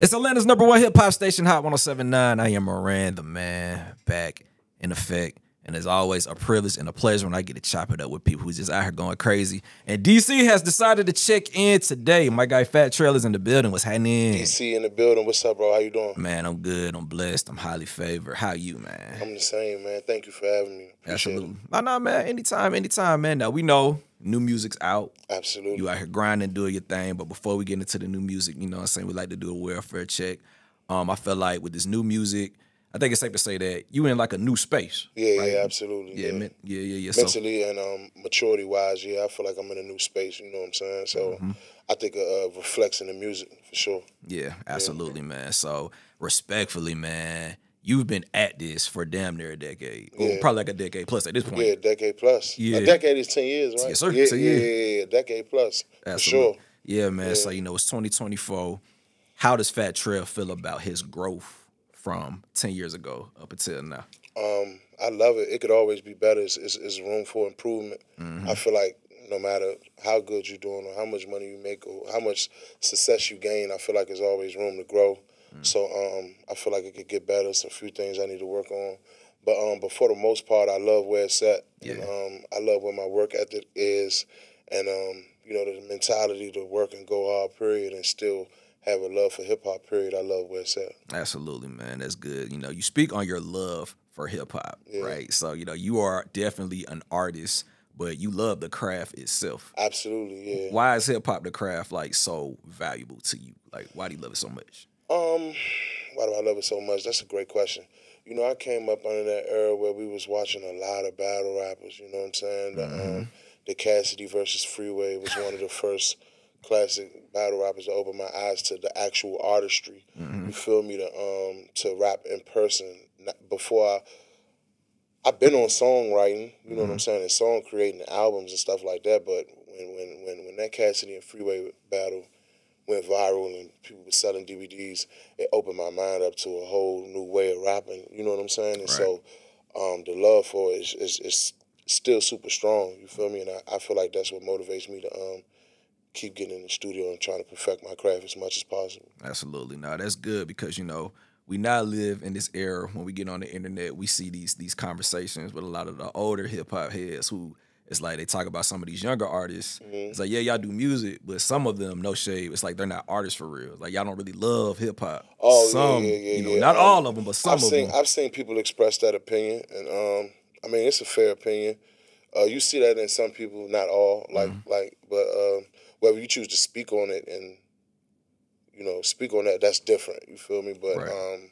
It's Atlanta's number one hip hop station, Hot 1079. I am Miranda, man, back in effect. And as always, a privilege and a pleasure when I get to chop it up with people who's just out here going crazy. And DC has decided to check in today. My guy Fat Trel is in the building. What's happening? DC in the building. What's up, bro? How you doing? Man, I'm good. I'm blessed. I'm highly favored. How you, man? I'm the same, man. Thank you for having me. Appreciate Absolutely. No, no, man. Anytime, anytime, man. Now we know new music's out. Absolutely. You out here grinding, doing your thing. But before we get into the new music, you know what I'm saying? We like to do a welfare check. Um, I feel like with this new music, I think it's safe to say that you in like a new space. yeah, right? yeah, absolutely. Yeah, Yeah, men- yeah, yeah, yeah. So, mentally and um, maturity wise, yeah, I feel like I'm in a new space. You know what I'm saying? So Mm-hmm. I think it uh, reflects in the music for sure. yeah, absolutely, man. So respectfully, man, you've been at this for damn near a decade. Or Yeah. probably like a decade plus at this point. Yeah, a decade plus. Yeah. A decade is ten years, right? Yes, sir. Yeah, yeah, yeah, yeah, a decade plus for sure. Yeah, man. So you know, it's 2024. How does Fat Trel feel about his growth from 10 years ago up until now? Um, I love it. It could always be better. It's, it's, it's room for improvement. Mm-hmm. I feel like no matter how good you're doing or how much money you make or how much success you gain, I feel like there's always room to grow. Mm. So um, I feel like it could get better. It's a few things I need to work on. But um, but for the most part, I love where it's at. And, Yeah. um, I love where my work ethic is, and um, you know the mentality to work and go hard. Period, and still have a love for hip hop. Period. I love where it's at. Absolutely, man. That's good. You know, you speak on your love for hip hop, right? So, you know, you are definitely an artist, but you love the craft itself. Absolutely, yeah. Why is hip hop the craft like so valuable to you? Like, why do you love it so much? Um, why do I love it so much? That's a great question. You know, I came up under that era where we was watching a lot of battle rappers. You know what I'm saying? The, um, the Cassidy versus Freeway was one of the first classic battle rappers to open my eyes to the actual artistry. You feel me? To um to rap in person. Before I, I've been on songwriting. You know what I'm saying? And song creating albums and stuff like that. But when when when when that Cassidy and Freeway battle went viral and people were selling DVDs, it opened my mind up to a whole new way of rapping. You know what I'm saying? And so um, the love for it is, is, is still super strong. You feel me? And I, I feel like that's what motivates me to um, keep getting in the studio and trying to perfect my craft as much as possible. Absolutely. No, that's good because you know we now live in this era when we get on the internet, we see these these conversations with a lot of the older hip hop heads who it's like they talk about some of these younger artists. Mm-hmm. It's like yeah, y'all do music, but some of them, no shade, it's like they're not artists for real. Like y'all don't really love hip hop. Oh, yeah, some, yeah, yeah, you know, yeah. not Um, all of them, but some I've of seen them. I've seen people express that opinion, and um, I mean it's a fair opinion. Uh, you see that in some people, not all. Like like, but um, whether you choose to speak on it and you know speak on that, that's different. You feel me? But Right. um,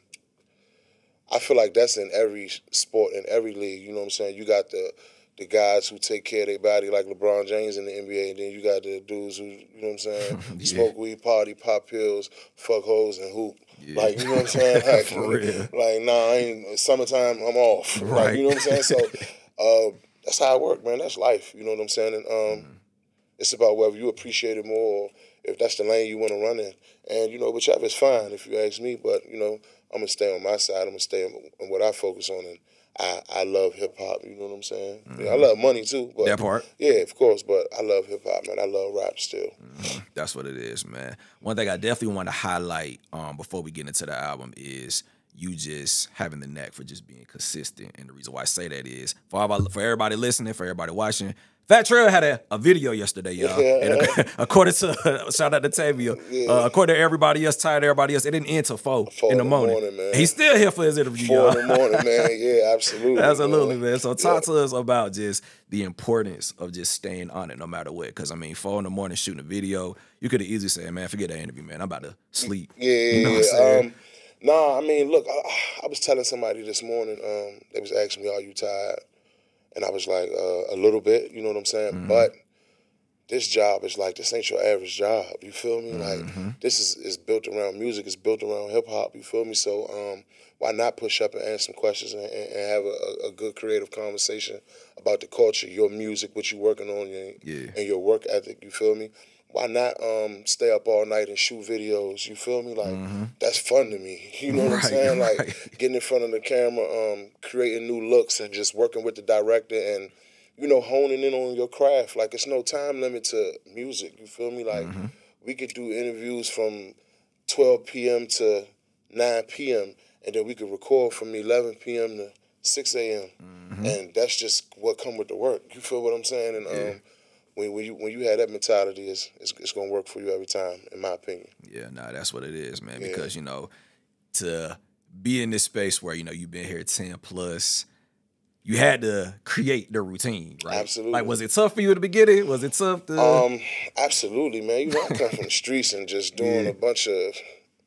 I feel like that's in every sport, in every league. You know what I'm saying? You got the the guys who take care of their body like LeBron James in the NBA, and then you got the dudes who, you know what I'm saying, Yeah. smoke weed, party, pop pills, fuck hoes, and hoop. Yeah. Like, you know what I'm saying? Like, like nah, I ain't, summertime, I'm off. Like, Right. you know what I'm saying? So uh, that's how it work, man. That's life. You know what I'm saying? And um, Mm-hmm. it's about whether you appreciate it more or if that's the lane you want to run in. And, you know, whichever is fine if you ask me. But, you know, I'm going to stay on my side. I'm going to stay on, on what I focus on. And I, I love hip hop. You know what I'm saying? Yeah, I love money too. But Mm-hmm. That part. Yeah, of course. But I love hip hop, man. I love rap still. That's what it is, man. One thing I definitely want to highlight um, before we get into the album is you just having the knack for just being consistent. And the reason why I say that is for everybody, for everybody listening, for everybody watching. Fat Trel had a, a video yesterday, y'all. And according to shout out to Tavia, uh, according to everybody else, tired everybody else, it didn't end till four, Four in the morning. morning, man. He's still here for his interview, Four y'all. in the morning, man. Yeah, absolutely. Absolutely, man. man. So talk to us about just the importance of just staying on it no matter what. Because I mean, four in the morning shooting a video, you could have easily said, "Man, forget that interview, man. I'm about to sleep." Yeah, yeah, You know yeah. Um, nah, I mean, look, I, I was telling somebody this morning. Um, they was asking me, "Are you tired?" And I was like, uh, "A little bit." You know what I'm saying? Mm-hmm. But this job is like this ain't your average job. You feel me? Mm-hmm. Like this is is built around music. It's built around hip hop. You feel me? So um, why not push up and ask some questions and, and and have a, a good creative conversation about the culture, your music, what you're working on, your, Yeah. and your work ethic. You feel me? Why not um, stay up all night and shoot videos? You feel me? Like that's fun to me. You know what I'm Mm-hmm. Saying? Like right. getting in front of the camera, um, creating new looks, and just working with the director and you know honing in on your craft. Like it's no time limit to music. You feel me? Like we could do interviews from 12 p.m. to 9 p.m. and then we could record from 11 p.m. to 6 a.m. Mm-hmm. And that's just what come with the work. You feel what I'm saying? And um, when, when you when you have that mentality, it's, it's it's gonna work for you every time, in my opinion. Yeah, nah, that's what it is, man. Yeah. Because you know, to be in this space where you know you've been here ten plus, you had to create the routine, right? Absolutely. Like, was it tough for you at the beginning? Was it tough to? Um, absolutely, man. You know, I come from the streets and just doing Yeah. a bunch of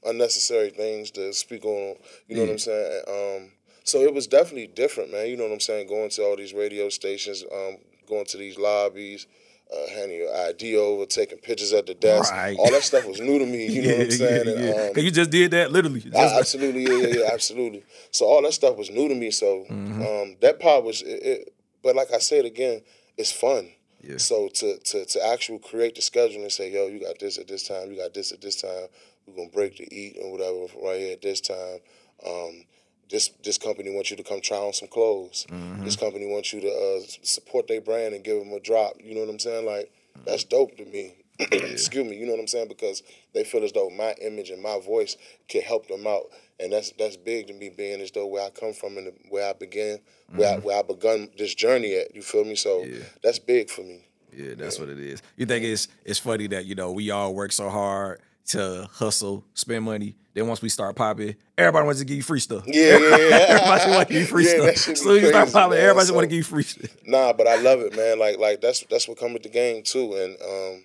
unnecessary things to speak on. You know what I'm saying? Um, so it was definitely different, man. You know what I'm saying? Going to all these radio stations, um, going to these lobbies. Uh, handing your ID over, taking pictures at the desk, Right. all that stuff was new to me. You know what I'm saying? Yeah, And, yeah. um, 'Cause you just did that literally. I- like- absolutely, yeah, yeah, yeah, absolutely. So all that stuff was new to me. So Mm-hmm. um, that part was, it, it, but like I said again, it's fun. Yeah. So to to to actually create the schedule and say, yo, you got this at this time, you got this at this time. We're gonna break to eat and whatever right here at this time. Um, this this company wants you to come try on some clothes. Mm-hmm. This company wants you to uh, support their brand and give them a drop. You know what I'm saying? Like that's dope to me. Excuse me. You know what I'm saying? Because they feel as though my image and my voice can help them out, and that's that's big to me. Being as though where I come from and the- where I began, where I, where I begun this journey at. You feel me? So Yeah. that's big for me. Yeah, that's what it is. You think it's it's funny that you know we all work so hard to hustle, spend money. Then once we start popping, everybody wants to give you free stuff. Yeah, yeah, yeah. everybody want to give you free Yeah, stuff. So you start popping, man. everybody So- want to give you free stuff. Nah, but I love it, man. Like like that's that's what come with the game too, and um,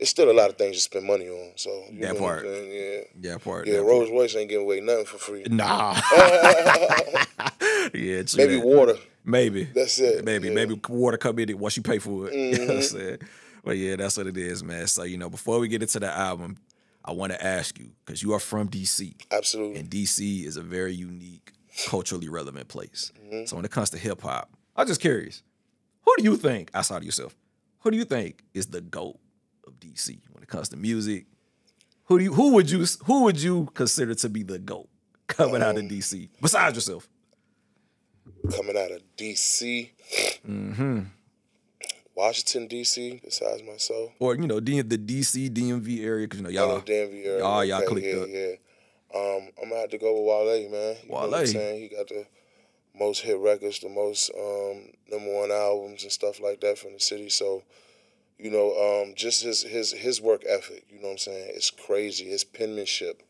it's still a lot of things to spend money on. So That part. yeah. Yeah, part. Yeah, Rolls Royce ain't giving away nothing for free. Nah. yeah, true Maybe water. Maybe. That's it, Maybe. yeah. Mm-hmm. Maybe water come in it once you pay for it. You know what I'm saying? But yeah, that's what it is, man. So, you know, before we get into the album, I want to ask you, because you are from DC. Absolutely. And DC is a very unique, culturally relevant place. Mm-hmm. So when it comes to hip hop, I'm just curious. Who do you think, outside of yourself, who do you think is the GOAT of DC when it comes to music? Who do you who would you who would you consider to be the GOAT coming out Um, of DC? Besides yourself. Coming out of D.C. Mm-hmm. Washington D.C. Besides myself. Or, you know, D- the DC DMV area, because you know, Y'all y'all DMV area. y'all- y'all Okay, clicked yeah, up. Yeah. Um, I'm gonna have to go with Wale, man. You know what I'm saying? He got the most hit records, the most um, number one albums and stuff like that from the city. So, you know, um, just his his his work ethic, you know what I'm saying? It's crazy. His penmanship,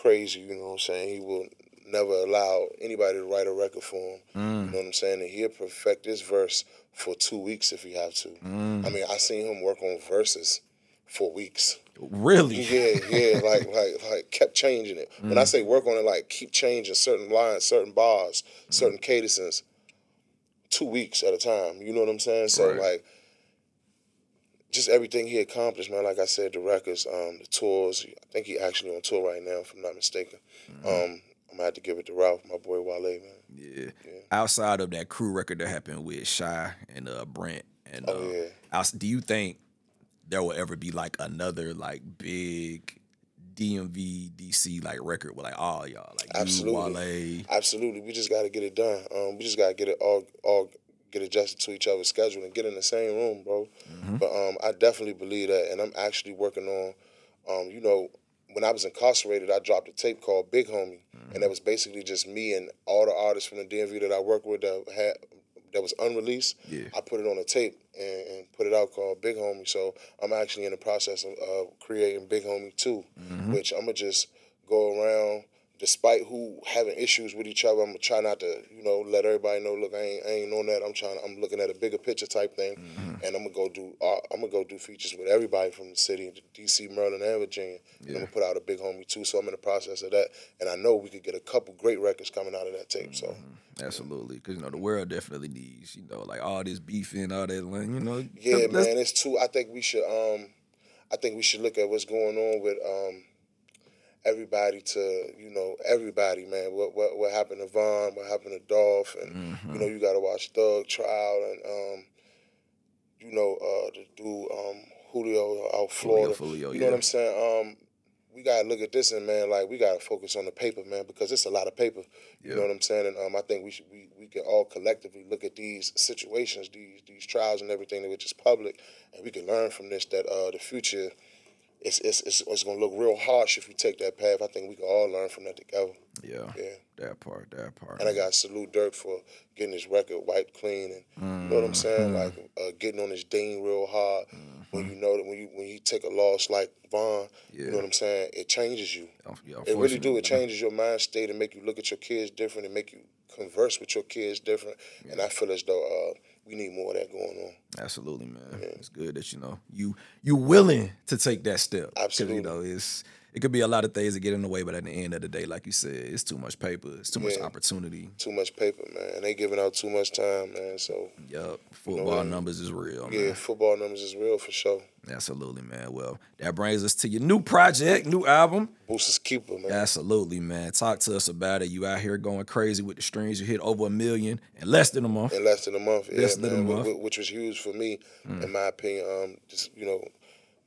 crazy, you know what I'm saying? He will never allow anybody to write a record for him. You know what I'm saying? And he'll perfect this verse for two weeks if you have to. I mean, I seen him work on verses for weeks. really Yeah, yeah, like like like kept changing it. When I say work on it, like keep changing certain lines, certain bars, certain cadences, two weeks at a time. You know what I'm saying? So Right. like, just everything he accomplished, man. Like I said, the records, um, the tours. I think he actually on tour right now, if I'm not mistaken. Um, I'm gonna have to give it to Ralph, my boy Wale, man. Yeah. Outside of that crew record that happened with Shy and uh Brent and uh Oh, yeah. outs- do you think there will ever be like another like big DMV DC like record with like all y'all like Absolutely. you, Wale. Absolutely, we just got to get it done. Um, we just got to get it all, all get adjusted to each other's schedule and get in the same room, bro. But um, I definitely believe that, and I'm actually working on, um, you know, when I was incarcerated, I dropped a tape called Big Homie, and that was basically just me and all the artists from the DMV that I worked with that had that was unreleased. Yeah. I put it on a tape and, and put it out called Big Homie. So I'm actually in the process of uh, creating Big Homie 2, which I'm gonna just go around. Despite who having issues with each other, I'm gonna try not to, you know, let everybody know. Look, I ain't, I ain't on that. I'm trying. I'm looking at a bigger picture type thing, and I'm gonna go do. Uh, I'm gonna go do features with everybody from the city, D.C., Maryland, and Virginia. And I'm gonna put out a big homie too. So I'm in the process of that, and I know we could get a couple great records coming out of that tape. So Absolutely, because you know the world definitely needs you know like all this beefing, all that, like, you know. Yeah, let's- man, it's too. I think we should. Um, I think we should look at what's going on with um, everybody. To you know, everybody, man. What what what happened to Von? What happened to Dolph? And Mm-hmm. you know, you got to watch Thug Trial and um, you know, uh, the dude um, Julio out Florida. Julio, you know yeah. what I'm saying? Um, we gotta look at this and man, like we gotta focus on the paper, man, because it's a lot of paper. You know what I'm saying? And um, I think we should we, we can all collectively look at these situations, these these trials and everything, which is public, and we can learn from this that uh, the future it's, it's it's it's gonna look real harsh if you take that path. I think we can all learn from that together. Yeah. Yeah. That part, that part. And I got to salute Durk for getting his record wiped clean, and you know what I'm saying, like uh, getting on his ding real hard. When you know that when you when you take a loss like Von, you know what I'm saying, it changes you. Yeah, It really do. It changes your mind state and make you look at your kids different and make you converse with your kids different. And I feel as though uh, we need more of that going on. Absolutely, man. It's good that you know you you willing to take that step. Absolutely. You know, it's it could be a lot of things that get in the way, but at the end of the day, like you said, it's too much paper, it's too much opportunity. Too much paper, man. They giving out too much time, man. So Yup. Football man. numbers is real, yeah, man. football numbers is real for sure. Absolutely, man. Well, that brings us to your new project, new album. Boosters keeper, man. Absolutely, man. Talk to us about it. You out here going crazy with the streams. You hit over a million in less than a month. in less than a month. Yeah, Less than man, wh- month. Mm. which was huge for me, in my opinion. Um, just you know,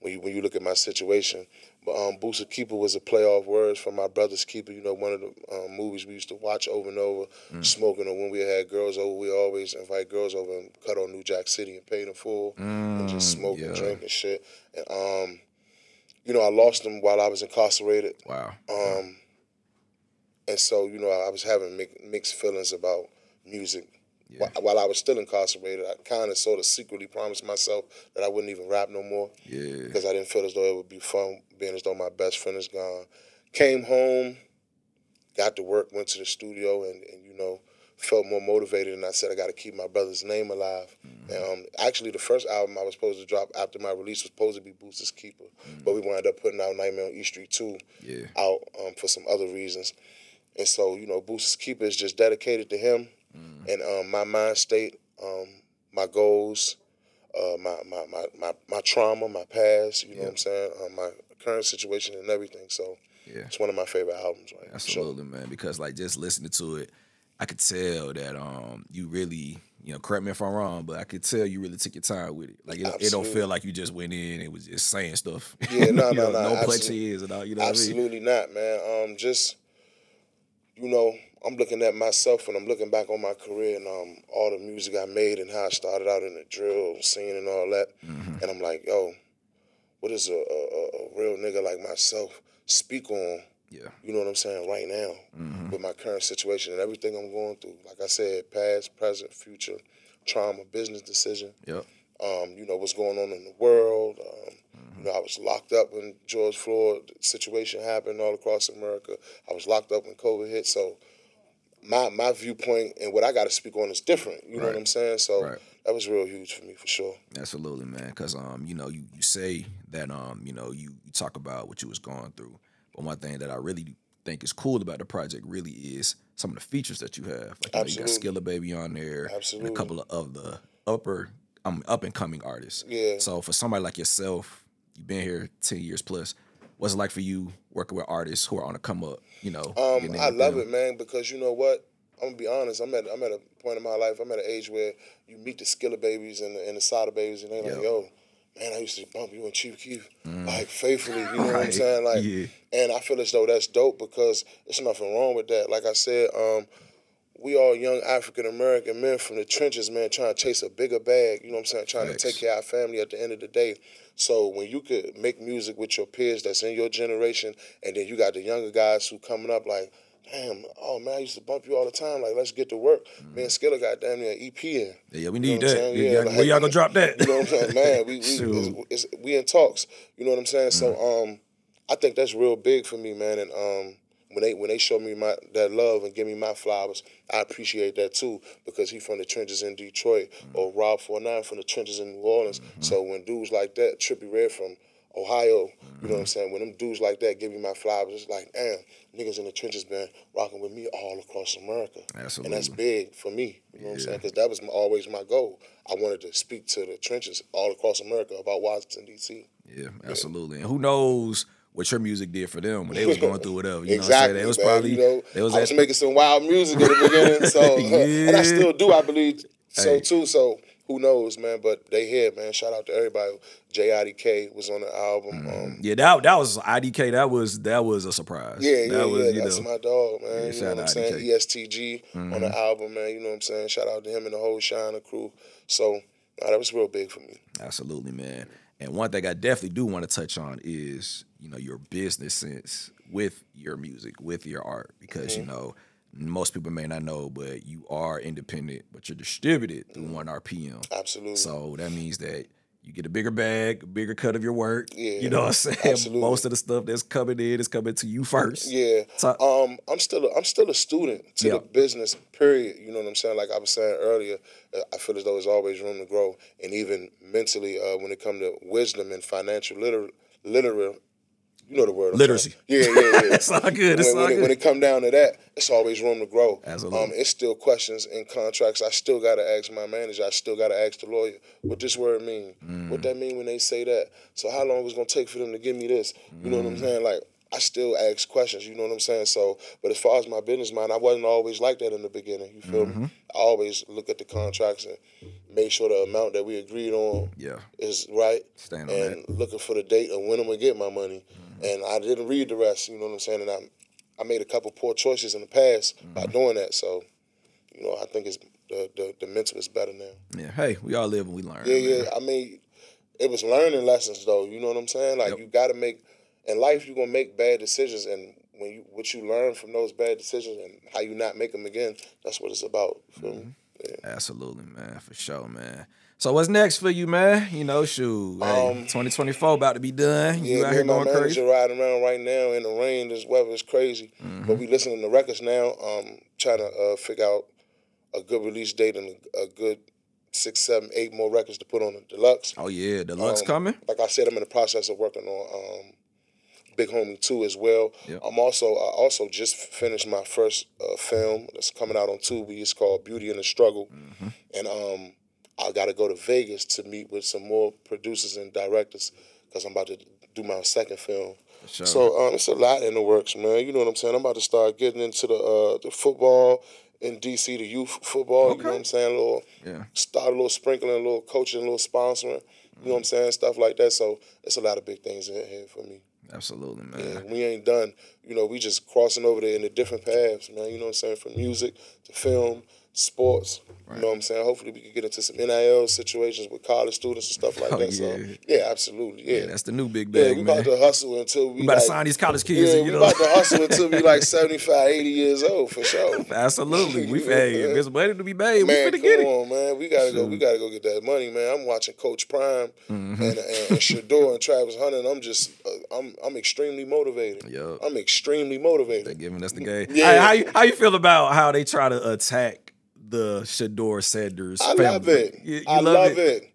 when you when you look at my situation, um, Booster Keeper was a play off words from my brother's keeper. You know, one of the um, movies we used to watch over and over, Mm. smoking. Or when we had girls over, we always invite girls over and cut on New Jack City and pay them full and just smoke and Mm, drink and shit. And um, you know, I lost them while I was incarcerated. Wow. Um, and so, you know, I was having mixed feelings about music. Yeah. While I was still incarcerated, I kind of sort of secretly promised myself that I wouldn't even rap no more Yeah. because I didn't feel as though it would be fun being as though my best friend is gone. Came home, got to work, went to the studio, and, and you know, felt more motivated. And I said, I got to keep my brother's name alive. And, um, actually, the first album I was supposed to drop after my release was supposed to be Booster's Keeper, but we wound up putting out Nightmare on East Street 2 Yeah. out um, for some other reasons. And so, you know, Booster's Keeper is just dedicated to him and um, my mind state, um, my goals, uh, my, my, my, my, my trauma, my past, you know what I'm saying, um, my current situation and everything. So Yeah. it's one of my favorite albums, right? for sure. Absolutely, man. Because like just listening to it, I could tell that um you really, you know, correct me if I'm wrong, but I could tell you really took your time with it. Like it, it don't feel like you just went in and was just saying stuff. Yeah, no, no, know, no, no and all. You know what I mean? Absolutely not, man. Um, just you know, I'm looking at myself and I'm looking back on my career and um, all the music I made and how I started out in the drill scene and all that, Mm-hmm. and I'm like, yo, what is a, a, a- real nigga like myself speak on? Yeah. You know what I'm saying right now Mm-hmm. with my current situation and everything I'm going through. Like I said, past, present, future, trauma, business decision Yep. um, you know, what's going on in the world. Um, Mm-hmm. You know, I was locked up when George Floyd situation happened all across America. I was locked up when COVID hit. So my my viewpoint and what I got to speak on is different. You know what I'm saying? So Right. that was real huge for me for sure. Absolutely, man. Because um, you know, you, you say that um, you know, you, you talk about what you was going through. But one thing that I really think is cool about the project really is some of the features that you have. Like you, know, you got. Skilla Baby on there, and Absolutely. a couple of, of the upper um up and coming artists. Yeah. So for somebody like yourself, you've been here ten years plus. What's it like for you working with artists who are on a come up? You know, Um, I love them? it, man, because you know what? I'm gonna be honest. I'm at I'm at a point in my life. I'm at an age where you meet the Skilla babies and the, and the Sada babies, and they're like. "Yo, man, I used to bump you and Chief Keef like faithfully." You know what I'm Mm. Saying? Like, Yeah. and I feel as though that's dope because there's nothing wrong with that. Like I said, um, we all young African American men from the trenches, man, trying to chase a bigger bag. You know what I'm saying? Trying to take care of our family at the end of the day. So when you could make music with your peers that's in your generation, and then you got the younger guys who coming up like, damn, oh man, I used to bump you all the time. Like, let's get to work. Man, Skilla got damn near EP in. Yeah, we You know need that. Yeah, y'all- like- where y'all gonna drop that? You know what I'm saying, man? We we it's, it's, we in talks. You know what I'm saying? So um, I think that's real big for me, man. And um, when they when they show me my that love and give me my flowers, I appreciate that too because he from the trenches in Detroit mm. or Rob 49 from the trenches in New Orleans. Mm-hmm. So when dudes like that, Trippie Redd from Ohio, you know what I'm mm-hmm. saying? When them dudes like that give me my flowers, it's like, damn, niggas in the trenches been rocking with me all across America. And that's big for me. You know what I'm saying? Because that was my, always my goal. I wanted to speak to the trenches all across America about Washington D.C. Yeah, absolutely. And who knows what your music did for them when they was going through whatever. You exactly. know what I'm saying? They was man. probably you know, they was I was making some wild music at the beginning, so and I still do. I believe so Hey. too. So who knows, man? But they here, man. Shout out to everybody. JIDK was on the album. Um, Yeah, that that was IDK. That was that was a surprise. Yeah, yeah, that was, yeah. you That's know, my dog, man. Yeah, you know what I'm out saying? IDK. ESTG on Mm-hmm. the album, man. You know what I'm saying? Shout out to him and the whole Shiner crew. So nah, that was real big for me. absolutely, man. And one thing I definitely do want to touch on is, you know, your business sense with your music, with your art, because Mm-hmm. you know most people may not know, but you are independent, but you're distributed through ONErpm. Absolutely. So that means that you get a bigger bag, a bigger cut of your work. Yeah, you know what I'm saying. absolutely. Most of the stuff that's coming in is coming to you first. Yeah. So- um, I'm still a, I'm still a student to Yeah. the business. Period. You know what I'm saying? Like I was saying earlier, uh, I feel as though there's always room to grow, and even mentally, uh, when it comes to wisdom and financial liter- literal, you know the word. I'm Literacy. saying. Yeah, yeah, yeah. It's all good. It's when, all when, it, good. when it come down to that, it's always room to grow. Absolutely. Um, it's still questions and contracts. I still gotta ask my manager. I still gotta ask the lawyer what this word mean. Mm. What that mean when they say that? So how long is it gonna take for them to give me this? You know what I'm Mm. saying? Like I still ask questions. You know what I'm saying? So, but as far as my business mind, I wasn't always like that in the beginning. You feel Mm-hmm. me? I always look at the contracts and make sure the amount that we agreed on Yeah. is right Stand on and looking for the date of when I'm gonna get my money. And I didn't read the rest, you know what I'm saying? And I I made a couple poor choices in the past by mm-hmm. doing that. So, you know, I think it's the the, the mental is better now. Yeah. Hey, we all live and we learn. Yeah, man. yeah. I mean, it was learning lessons though, you know what I'm saying? Like Yep. you gotta make in life you're gonna make bad decisions and when you what you learn from those bad decisions and how you not make them again, that's what it's about. Me? Mm-hmm. Yeah. Absolutely, man, for sure, man. So what's next for you, man? You know, shoot, hey, Um, 2024 about to be done. Yeah, you out me here and my crazy. riding around right now in the rain. This weather is crazy, Mm-hmm. but we listening to records now. Um, trying to uh, figure out a good release date and a, a good six, seven, eight more records to put on the deluxe. Oh yeah, deluxe Um, coming. Like I said, I'm in the process of working on um, Big Homie Two as well. Yep. I'm also I also just finished my first uh, film that's coming out on Tubi. It's called Beauty and the Struggle, Mm-hmm. and um, I got to go to Vegas to meet with some more producers and directors because I'm about to do my second film. Sure. So um, it's a lot in the works, man. You know what I'm saying? I'm about to start getting into the uh, the football in DC, the youth football. You know what I'm saying? A little Yeah. start a little sprinkling, a little coaching, a little sponsoring. You know what I'm saying? Stuff like that. So it's a lot of big things ahead for me. Absolutely, man. And we ain't done. You know, we just crossing over there in the different paths, man. You know what I'm saying? From music to film, sports. You know what I'm saying? Hopefully we can get into some NIL situations with college students and stuff like Oh, that. So yeah. yeah, absolutely. Yeah. Yeah, that's the new big Yeah, we man. about to hustle until we, We about to sign these college kids, Yeah, and, we you know. about to hustle until we like 75, 80 years old for sure. Absolutely. We hey, if there's money to be made, we Man, finna come get it. on, man. We gotta go. We gotta go get that money, man. I'm watching Coach Prime and, and, and Shedeur and Travis Hunter, and I'm just, uh, I'm, I'm extremely motivated. Yup. I'm extremely motivated. They motivated. giving us the game. Yeah. Hey, how you how you feel about how they try to attack the Shedeur Sanders I family? love it. You, you I love, love it.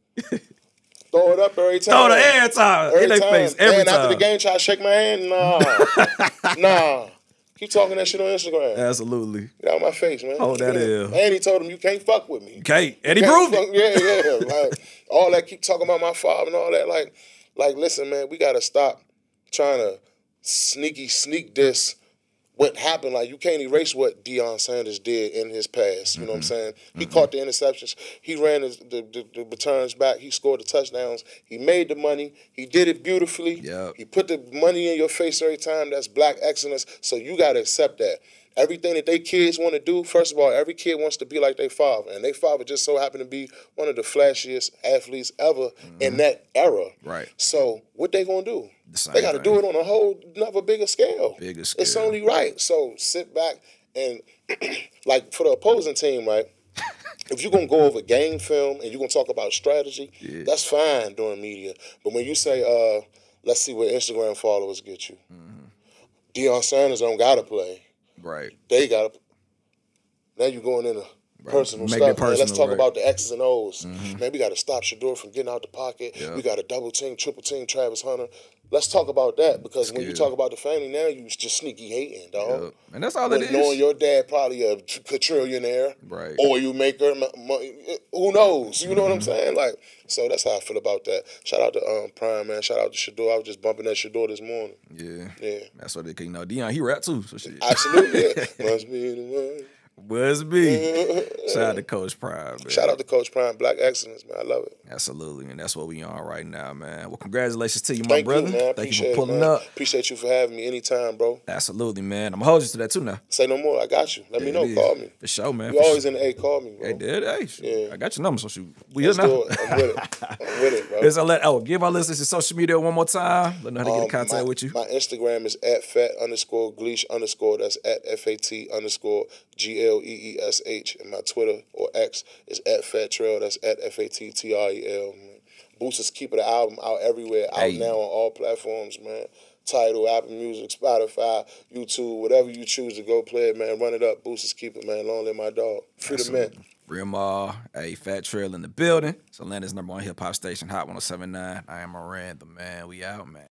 Throw it up every time. Throw the every time Every in their face every Man, time. after the game, try to shake my hand. Nah, nah. Keep talking that shit on Instagram. Absolutely. Get out my face, man. Oh, that yeah. is. And he told him you can't fuck with me. Okay, and he proved it. Yeah, yeah. Like all that keep talking about my father and all that. Like, like listen, man, we gotta stop trying to sneaky sneak this. What happened? Like you can't erase what Deion Sanders did in his past. You know what I'm Mm-hmm. saying? He caught the interceptions. He ran the, the the returns back. He scored the touchdowns. He made the money. He did it beautifully. Yep. He put the money in your face every time. That's black excellence. So you gotta accept that. Everything that they kids want to do, first of all, every kid wants to be like their father, and their father just so happened to be one of the flashiest athletes ever in that era. Mm-hmm. Right. So what they gonna do? The They got to thing. do it on a whole another bigger scale. Bigger scale. It's only right. So sit back and like for the opposing team, right? if you're gonna go over game film and you're gonna talk about strategy, that's fine during media. But when you say, uh, let's see what Instagram followers get you, Mm-hmm. Deion Sanders don't gotta play. Right. They gotta. Now you're going into personal Make it stuff. man. Let's talk right. Mm-hmm. about the X's and O's. Man, we got to stop Shedeur from getting out the pocket. Yeah. We got to double team, triple team Travis Hunter. Let's talk about that because when you talk about the family now, you just sneaky hating, dog. Yup. And that's all But it knowing your dad probably a quadrillionaire, Right. Or you make her, mo- mo- who knows? You know what I'm Mm-hmm. saying? Like, so that's how I feel about that. Shout out to um, Prime, man. Shout out to Shedeur. I was just bumping that Shedeur this morning. Yeah. Yeah. That's what they you know. Deion, he rap too. So shit. Absolutely. yeah. Must be the one. Was me. Shout out to Coach Prime. Man. Shout out to Coach Prime, Black Excellence, man. I love it. Absolutely, and that's what we on right now, man. Well, congratulations to you, my Thank brother. you, man. Thank appreciate you for pulling it, up. Appreciate you for having me anytime, bro. Absolutely, man. I'm gonna hold you to that too now. Say no more. I got you. Let me know. Call me. For sure, man. You always sure. in the A. Call me, bro. Hey, did hey. Yeah. I got your number, so shoot. We here Let's now. it. I'm with it. I'm with it, bro. Let's let oh give our listeners your social media one more time. Let them know how to get in Um, contact my, with you. My Instagram is at fat underscore gleesh underscore. That's at F A T underscore G L E E S H. And my Twitter or X is at Fat Trel. That's at F A T T R E L. Booster's Keeper the album out everywhere, out Hey. now on all platforms, man. Tidal, Apple Music, Spotify, YouTube, whatever you choose to go play it, man. Run it up. Booster's Keeper, man. Long live my dog. Free the men. Real Ma, a Fat Trel in the building. It's Atlanta's number one hip hop station, Hot 1079. I am Miranda, man. We out, man.